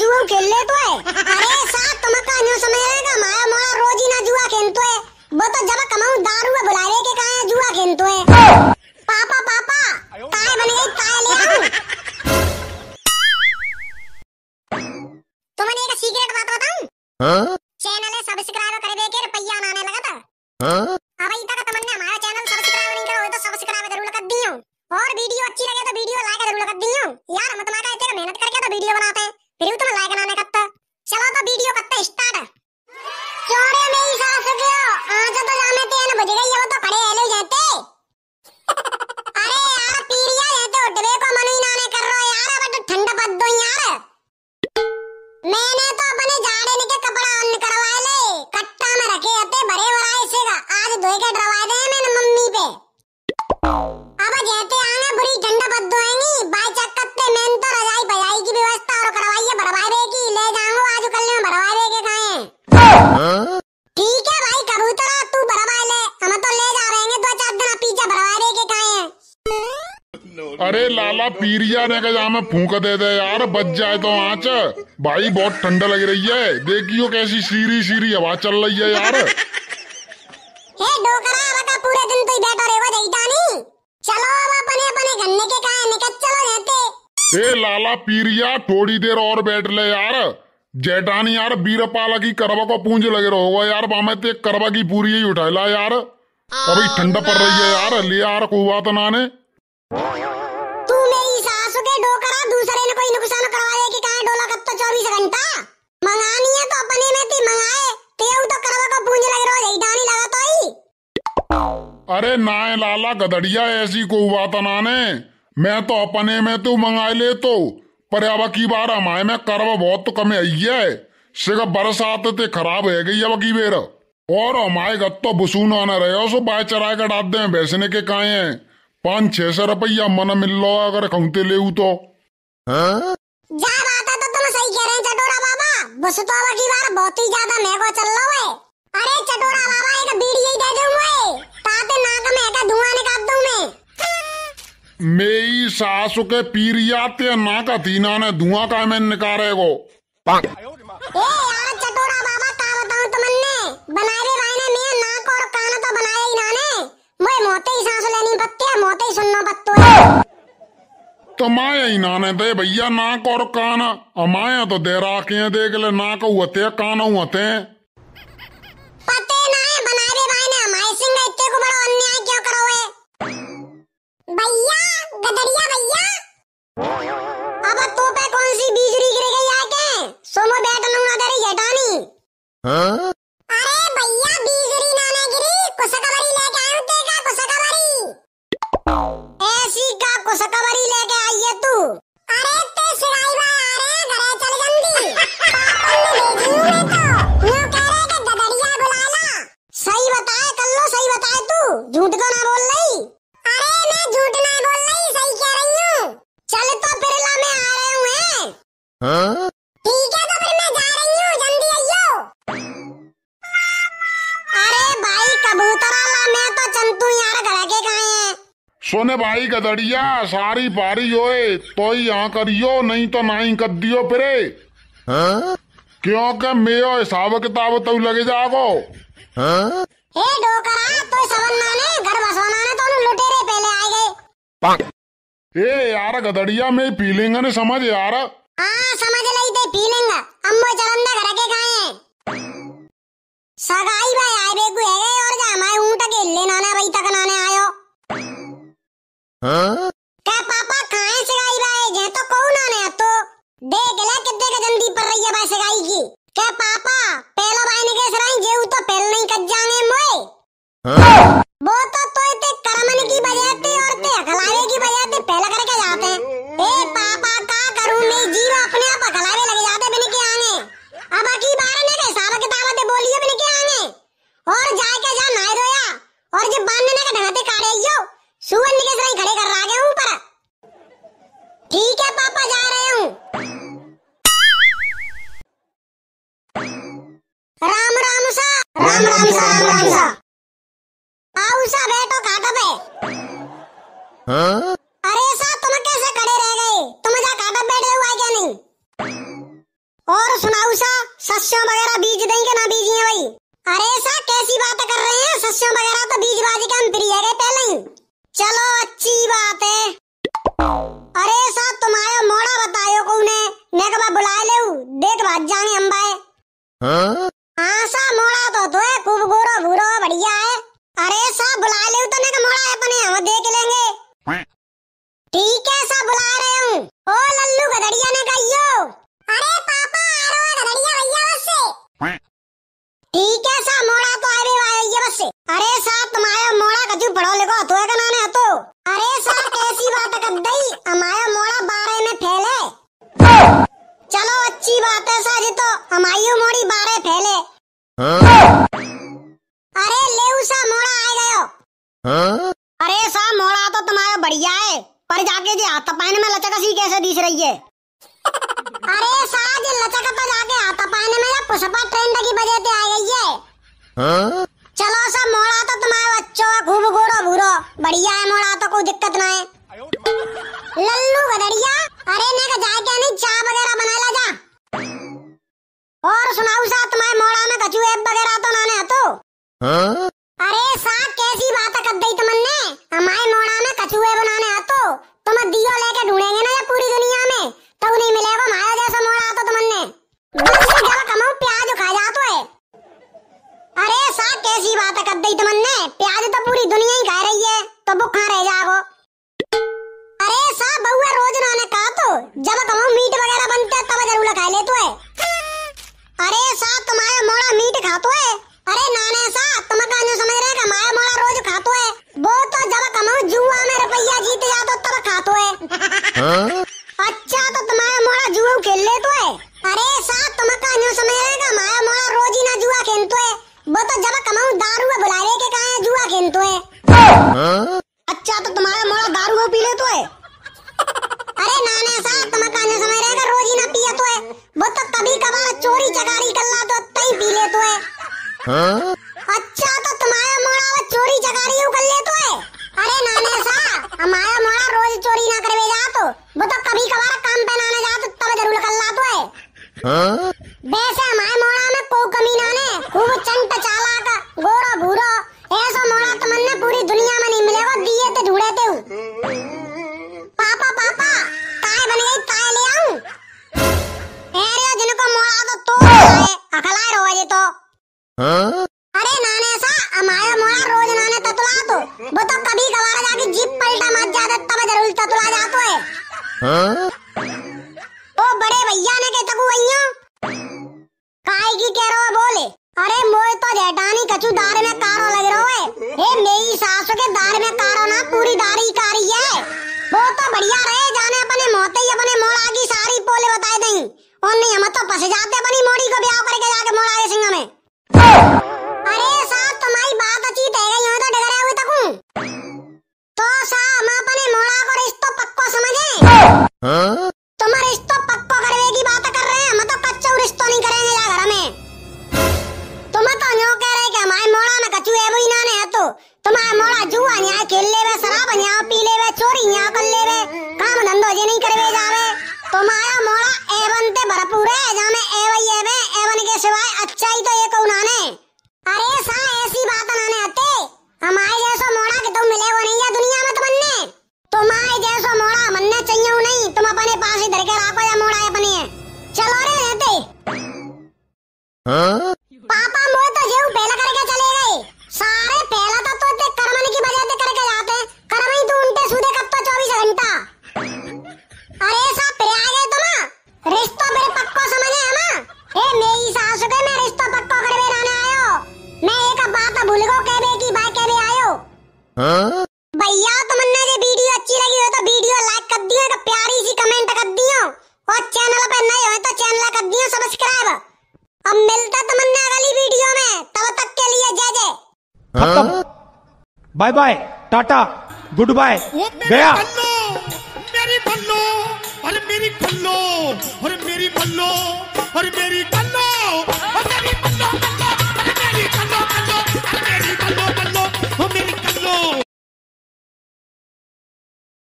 जुआ खेल ले तो है। अरे साथ तुम का न्यू समझ रहेगा माया मोया रोज ही ना जुआ खेलतो है। वो तो जब कमाऊं दारू है बुलावे के कहा जुआ खेलतो है। पापा पापा ताए बन गई ताए ले आऊँ। तुमने एक सीक्रेट बात बताऊँ? हाँ? चैनल है सब्सक्राइब करे के रुपया आने लगा था। अब पीरिया ने कहा मैं फूक दे दे यार बच जाए तो आँच। भाई बहुत ठंडा लग रही है। देखियो कैसी सीरी सीरी हवा चल रही है यार। हे डोकरा बता पूरे दिन तू ही बैठा रहेगा चलो अब अपने अपने गन्ने के काहे निकल चलो रहते। ए लाला पीरिया थोड़ी देर और बैठ ले यार। जेठानी यार बीरपाला की करवा को पूंज लगे रहोगा यार। बामे ते करवा की पूरी ही उठा ला यार। अभी ठंडा पड़ रही है यार। ले यार को बात नाने दूसरे ने कोई नुकसान करवाए कि कहा डोला कब तो चौबीस घंटा? मंगानी है तो अपने में ती मंगाए। तो करवा को पूंज लग जईता लगा तो ही। अरे नाए लाला, गदड़िया ऐसी को बात नाने? मैं तो अपने में तू मंगाए ले तो। पर अब की बार हमारे में करवा बहुत तो कम आई है। सिर्फ़ बरसात ते खराब है गई अब की बेर। और हमारे गत तो बसून आना रहे सो बाय चराए का डाल दे बेचने के काए हैं। पाँच, छह सौ रुपया मन मिल लो अगर खंगते ले तो। जा बात है तो तुम सही कह रहे हैं चटोरा बाबा। बस तो अब की बार बहुत ही ज़्यादा चल रहा है। अरे चटोरा बाबा एक बीड़ी ही दे दूँ मैं। ताते नाक में का धुआँ निकाल दूँ मैं। मेरी सासु के पीरिया ते ना का तीना ने धुआँ का मैं निकारे को ए यार चटोरा बाबा का बताऊँ तुमने? बनावे भाई ने मैं नाक और कान तो बनाया ही नाने मैं मोते ही सांस लेनी पत्ते है मोते ही सुनना पत्तो है। तो माया ही नाने दे भैया नाक और कान। हमाया तो दे राखे हैं देख ले नाक हुते कान हुते पते ना है बनावे भाई ने। हमारे सिंह इतने को बड़ा अन्याय क्यों करो है? भैया गदरिया भैया। अब तो पे कौन सी बीजरी गिर गई आके? सोमो बैठ लूँगा तेरी जेठानी। अरे हैं ठीक है तो फिर मैं जा रही हूँ। जल्दी आइयो। अरे भाई कबूतरा ला मैं तो चंतू यार घर के गए हैं? सोने भाई गदड़िया सारी पारी होए तो ही यहाँ करियो नहीं तो नहीं कर दियो फिरे। क्योंकि मेरा हिसाब किताब तो लगे जागो हे डोकरा तो ने घर बसवाना ने तो लुटेरे पहले आ गए। ए यार गदड़िया में फीलिंग ने समझ यार। हाँ समझ लई थे फीलिंग अम्मो अरे सा तुम कैसे खड़े रह गए? तुम जा काटा बैठे हुआ क्या नहीं? और सुनाऊ सा सस्यों वगैरह बीज दें के ना बीजिए भाई अरे सा कैसी बातें कर रहे हैं? सस्यों वगैरह तो बीज बाजी का हम प्रिय गए पहले ही। चलो, अच्छी बात है। अरे सा तुम्हारा मोड़ा बतायो कौने नेकबा बुला ले देख भाग जाने अंबाए हाँ सा मोड़ा तो तो है खूब गोरो भूरो बढ़िया है अरे सा बुला ले तो नेक मोड़ा है अपने हम देख लेंगे ठीक है सा बुला रहे हूँ ओ लल्लू गदड़िया ने कहियो अरे पापा आ रहा है गदड़िया भैया बस से ठीक है सा मोड़ा तो आवे भैया बस से अरे सा तुम्हारा मोड़ा कछु पढ़ो लिखो तो है का नाने तो अरे सा कैसी बात कर दई हमारा मोड़ा बारे में फैले चलो अच्छी बात है सा जी तो हमारी मोड़ी बारे फैले अरे ले सा मोड़ा आ गयो अरे सा मोड़ा तो तुम्हारा बढ़िया है। पर जाके जी हाथ पाने में लचक सी कैसे दिख रही है? अरे साज लचक तो जाके हाथ पाने में या पुष्पा ट्रेंड की वजह से आ गई है। चलो सा मोड़ा तो तुम्हारा बच्चों खूब गोरो भूरो बढ़िया है मोड़ा तो कोई दिक्कत ना है। लल्लू गदड़िया अरे ने का जाके नहीं चाय वगैरह बना ला जा। और सुनाऊ सा तुम्हारे मोड़ा में कछु ऐप वगैरह तो ना ने तो अरे सा कैसी बात कर दी तुमने हमारे मोड़ा में कछुए बनाने आतो तुम दियो लेके ढूंढेंगे ना ये पूरी दुनिया में तो नहीं मिलेगा माया जैसा मोड़ा तो तुमने बस से जब कमाओ प्याज खा जातो है अरे सा कैसी दी तुमने प्याज तो पूरी दुनिया ही खा रही है तो वो कहाँ रह जाओ? अरे सा बहुआ रोज ना कहा तो जब कहो मीट वगैरह बनते तब ज़रूर खा ले तो है। अरे सा तुम्हारा मोड़ा मीट खाते है अरे नाने सा तुम का जो समझ रहे हमारा मोड़ा रोज खातो है वो तो जब कमाओ जुआ में रुपया जीत जातो तब खातो है अच्छा तो तुम्हारा मोड़ा जुआ खेल ले तो है अरे सा तुम का जो समझ रहे हमारा मोड़ा रोज ही ना जुआ खेलतो है वो तो जब कमाऊ दारू में बुला के कहा जुआ खेलतो है अच्छा तो तुम्हारा मोड़ा दारू पी ले तो है? अरे नाने सा तुम का जो समझ रहे रोज ही ना पिए तो है। वो तो कभी कभार चोरी चकारी कर ला तो तई पी ले तो है। हाँ? अच्छा तो तुम्हारा मोड़ा वो चोरी चकारी कर ले तो है? अरे नाने सा हमारा मोड़ा रोज चोरी ना करवे जा तो वो तो कभी कभार काम पे नाने जा तो तब ज़रूर कर ला तो है। वैसे अरे नाने सा हमारा मोड़ा रोज नाने ततुला तो वो तो कभी कभार जाके जीप पलटा मत जाते तब ज़रूर ततुला जातो है। ओ बड़े भैया ने के तकु भैया काय की कह रहो बोले। अरे मोए तो जेठानी कछु दार में कारो लग रहो है हे मेरी सासू के दार में कारो ना, पूरी दारी कारी है। वो तो बढ़िया रहे, जाने अपने मोते ही अपने मोड़ा की सारी पोले बताए दई और नहीं हम तो फंस जाते अपनी मोड़ी को ब्याह करके जाके मोड़ा के सिंह में। अरे साहब, तुम्हारी बात अच्छी हो तो डगरे हुए तक। तो साहब अपने मोड़ा को रिश्तो पक्को समझे। तुम रिश्तो पक्को करवे की बात कर रहे हैं, हम तो कच्चा रिश्तो नहीं करेंगे जा घर में। तुम तो न्यो कह रहे कि हमारे मोड़ा में कचू है, वही ना है तो। तुम्हारा मोड़ा जुआ यहाँ खेल ले वे शराब यहाँ पी ले वे चोरी यहाँ कर ले वे काम धंधो जे नहीं करवे जावे। तुम्हारा मोड़ा एवन ते भरपूर है जहाँ में एवं एवे सिवाय अच्छा ही तो ये कौन आने? अरे सा, ऐसी बात नाने आते। हमारे जैसा मोड़ा के तुम मिले वो नहीं है दुनिया में तुमने तुम्हारे जैसा मोड़ा मनने चाहिए नहीं, तुम अपने पास ही धर के रखो या मोड़ा अपने। चलो रे, रहते। पापा भैया तुमने ये वीडियो अच्छी लगी हो तो वीडियो लाइक कर दियो एक प्यारी सी कमेंट कर दियो और चैनल पे नए हो तो चैनल कर दियो सब्सक्राइब अब मिलता तुमने अगली वीडियो में तब तक के लिए जय जय। Bye bye tata good bye मेरी गया। बल्लो मेरी बल्लो अरे मेरी बल्लो अरे मेरी बल्लो अरे मेरी बल्लो अरे मेरी